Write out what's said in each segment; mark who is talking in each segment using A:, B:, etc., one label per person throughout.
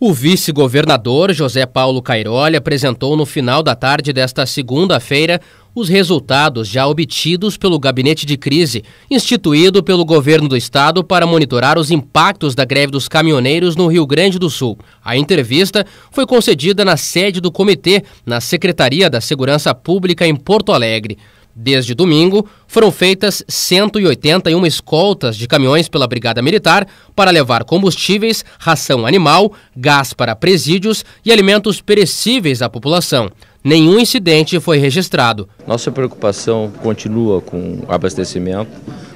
A: O vice-governador José Paulo Cairoli apresentou no final da tarde desta segunda-feira os resultados já obtidos pelo gabinete de crise, instituído pelo governo do estado para monitorar os impactos da greve dos caminhoneiros no Rio Grande do Sul. A entrevista foi concedida na sede do comitê, na Secretaria da Segurança Pública em Porto Alegre. Desde domingo, foram feitas 181 escoltas de caminhões pela Brigada Militar para levar combustíveis, ração animal, gás para presídios e alimentos perecíveis à população. Nenhum incidente foi registrado.
B: Nossa preocupação continua com abastecimento.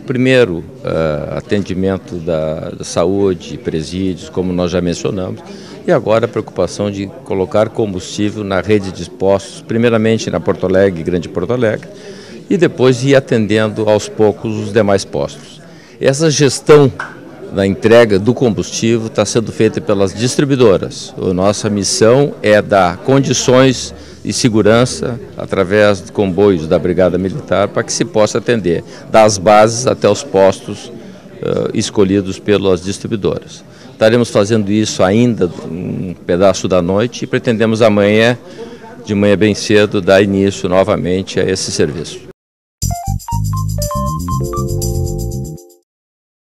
B: Primeiro, uh, atendimento da, da saúde, presídios, como nós já mencionamos. E agora a preocupação de colocar combustível na rede de postos, primeiramente na Porto Alegre, Grande Porto Alegre, e depois ir atendendo aos poucos os demais postos. Essa gestão da entrega do combustível está sendo feita pelas distribuidoras. A nossa missão é dar condições e segurança através de comboios da Brigada Militar para que se possa atender das bases até os postos uh, escolhidos pelas distribuidoras. Estaremos fazendo isso ainda um pedaço da noite e pretendemos amanhã, de manhã bem cedo, dar início novamente a esse serviço. Thank you.